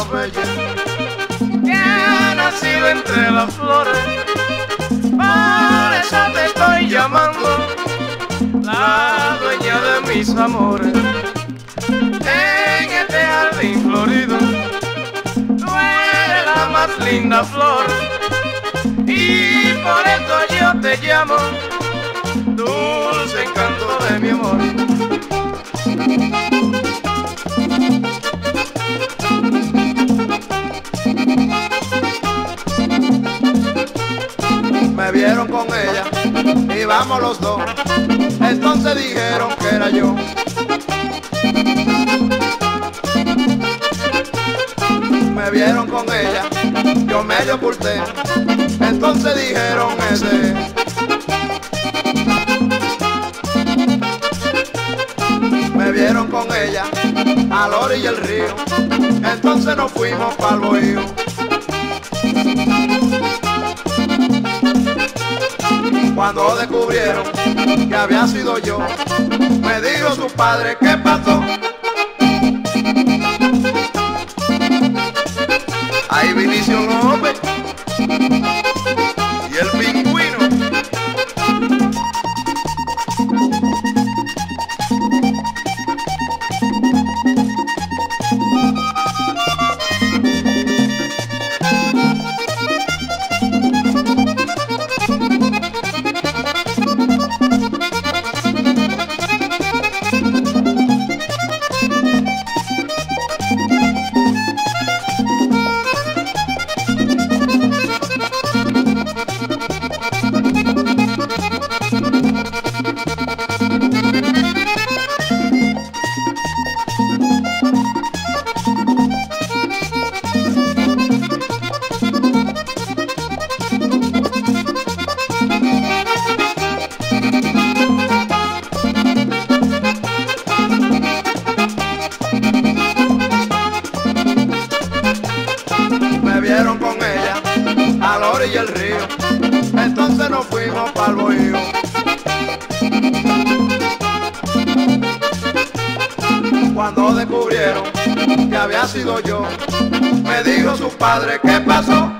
más bella que ha nacido entre las flores. Por eso te estoy llamando, la dueña de mis amores. En este jardín florido, tú eres la más linda flor. Y por eso yo te llamo, Me vieron con ella y vamos los dos. Entonces dijeron que era yo. Me vieron con ella, yo medio oculté. Entonces dijeron ese. Me vieron con ella a la orilla del río. Entonces nos fuimos para el bohío. Cuando descubrieron que había sido yo, me dijo su padre, ¿qué pasó? Ahí Vinicio Cuando descubrieron que había sido yo, me dijo su padre, ¿qué pasó?